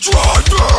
Drive